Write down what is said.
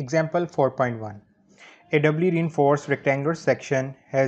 Example 4.1 A doubly reinforced rectangular section has